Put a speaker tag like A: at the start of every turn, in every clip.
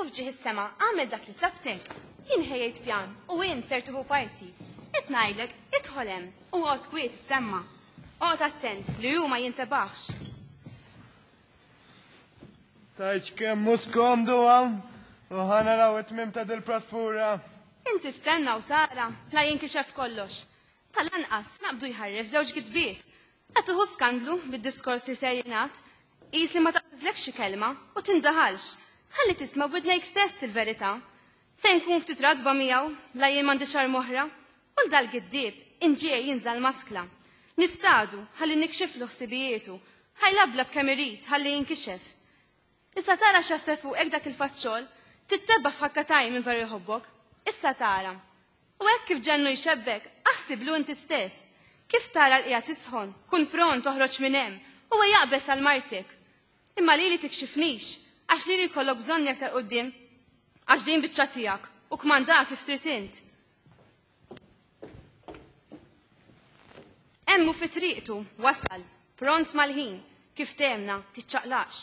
A: U fġieħ is-sema għamel dak li tlabtek. Jien ħejjejt pjan u jien ser tieħu parti. Qed ngħidlek idħol hemm u qgħod kwiet semma. Qgħod attent li hu ma jintebaħx.
B: Tajċ kemm mhux komdu hawn u ħana raw it-tmim ta' dil-praspura.
A: Inti stenna u tara la jinkixef kollox. Tal-anqas naqbdu jħarrif żewġ kitbiet. Qed skandlu bid-diskors li ser jingħad Qis li ma taqżlek xi kelma u tindaħalx. Ħalli tisma' b'widnejk stess il-verità. Se nkun ftit ratba miegħu, la jien m'għandi xar moħra, u l-dal-giddib inġie jinżal maskla. Nistadu ħalli nikxiflu ħsibijietu, ħajlabla b'kemm irid ħalli jinkixef. Issa tara x'jaħseb fuqek dak il-faċċol, tittebba f'ħakka tajn minn veru jħobbok. Issa tara. U hekk kif ġennu jxebbek, aħsiblu inti stess. Kif tara l-qija tisħon, kun pron toħroġ minn hemm, huwa jaqbeż għal martek. Imma lili tikxifnix, għax lili jkollok bżonn jekk tal-qudiem, għax din biċċa tiegħek u kmandaha kif trid int. Hemmu fi triqtu wasal, pront mal-ħin, kif temna, tiċċaqlax.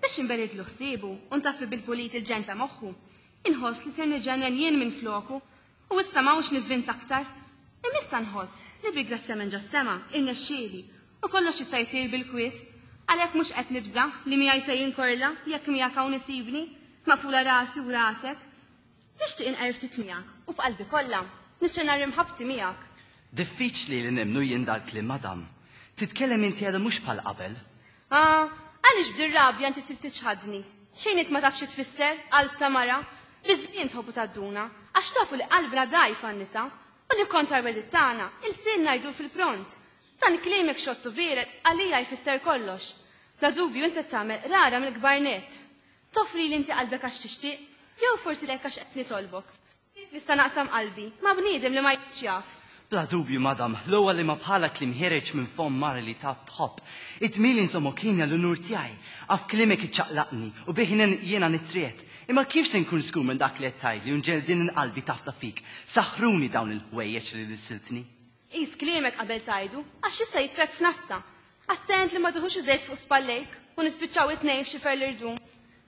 A: Biex inbelidlu ħsiebu u ntaffi bil-pulit il-ġenn ta' moħħu, inħoss li ser niġġenjen jien minfloku u issa m'hawnx nivvint aktar. Imma issa nħoss li bi grazzja minn ġas-sema irnexxieli u kollox jista' jsir bil-kwiet. Għalhekk mhux qed nibża' li miegħi se jinkorla jekk miegħek hawn isibni, maqfula rasi u rasek. Nixtieq inqerr ftit miegħek u b'qalbi kollha nixtri ngħarri mħabbti miegħek.
C: Diffiċli li nemmnu jien dal-kliem, madam. Titkellem inti għadu mhux bħal qabel.
A: Ah, għaliex b'dir rabja inti trid tiċħadni? Xejn ma tafx tfisser qalb ta' mara, biż-żmien tħobbu tad-duna, għax tafu li qalbna dgħajfa għan-nisa, u li kontra wedit tagħna, il-sin ngħidu fil-pront. Dan klimek xottu biered għalija jfisser kollox. Bla dubju inti tagħmel qrara mill-kbar nett. Toffri li inti qalbek għax tixtieq, jew forsi lek għax qed nitolbok. Kif nista' naqsam qalbi ma' bniedem li ma jkunx jaf?
C: Bla dubju, madam, l-ewwel li ma bħala kliem ħiereġ minn fomm mara li taf tħobb. Id-dmir li nżommok lin hija l-unur tiegħi. Af klimek iċċaqlaqni u bih jiena nitriegħed. Imma kif se nkun żgur minn dak li qed tgħidli u nġegħel din il-qalbi tafda fik? Saħħruni dawn il-ħwejjeġ li lissiltni.
A: Qis kliemek qabel tajdu, għax jista' jitfek f'nassa. Attent li ma tiħux iżejt fuq spallejk u nispiċċaw it-tnejn f'xi ferli rdum.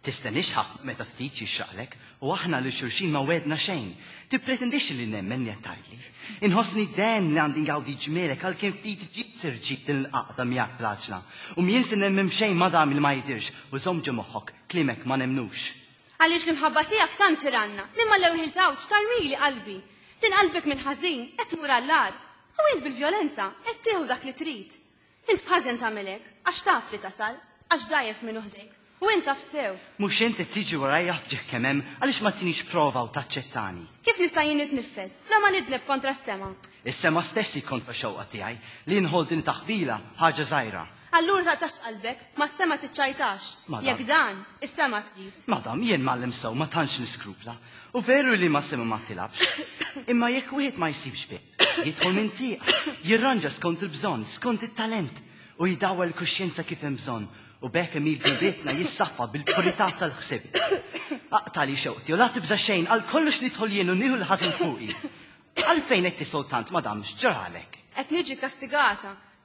C: Tista' nixħaq meta ftit jixxaqlek u aħna lil xulxin ma wedna xejn. Tippretendix li nemmen li għattajli. Inħossni den li għandi ngawdi ġmielek għal kien ftit ġid sirġit din l-qaqda miegħek bl-għaġla. U mjien se nemmen b'xejn ma dam li ma jidirx u żomm ġo moħħok kliemek ma nemmnux.
A: Għaliex l-imħabba tiegħek tant tiranna, li ma l-ewħil tgħawdx tarmili qalbi. Din qalbek mill-ħażin qed tmur għall-agħar, u int bil-vjolenza qed tieħu dak li trid. Int b'ħażen tagħmel hekk, għax taf li tasal, għax dgħajjef min hu ħdejk, u int taf sew.
C: Mhux int qed tiġi warajja f'ġieħ kemm hemm, għaliex ma ttinix prova u taċċettani?
A: Kif nista' jien nitniffes, bla ma nidneb kontra s-sema?
C: Is-sema stess hi kontra x-xewqa tiegħi, li jinħoll din ta' qbila, ħaġa żgħira.
A: Allura taqtax qalbek, ma s-sema tiċċajtax. Jekk dan, is-sema trid.
C: Madam, jien mallim sew ma tantx niskrupla. U veru li ma sema ma tilabx. Imma jekk wieħed ma jsibx bi, jidħol minn tieq, jirranġa skont il-bżonn, skont it-talent u jidawa l-kuxjenza kif hemm bżonn u bekk hemm il-ġubietna jissaffa bil-purità tal-ħseb. Aqta li xewqti u la tibża xejn għal kollox nidħol jien u nieħu l-ħażin fuqi. Għalfejn qed soltant, madam, x'ġralek?
A: Qed niġi kastigata